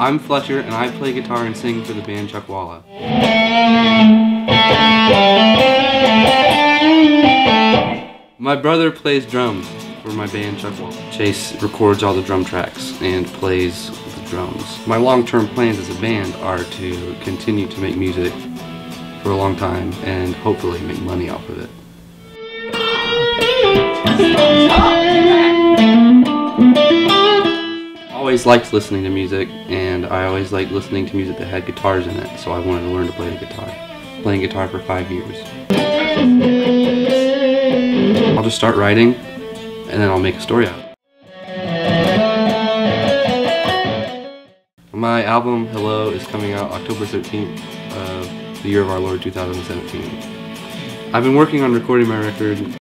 I'm Fletcher, and I play guitar and sing for the band Chuckwalla. My brother plays drums for my band Chuckwalla. Chase records all the drum tracks and plays the drums. My long-term plans as a band are to continue to make music for a long time and hopefully make money off of it. Always liked listening to music and I always liked listening to music that had guitars in it so I wanted to learn to play the guitar. Playing guitar for five years. I'll just start writing and then I'll make a story out. My album Hello is coming out October 13th of the year of our Lord 2017. I've been working on recording my record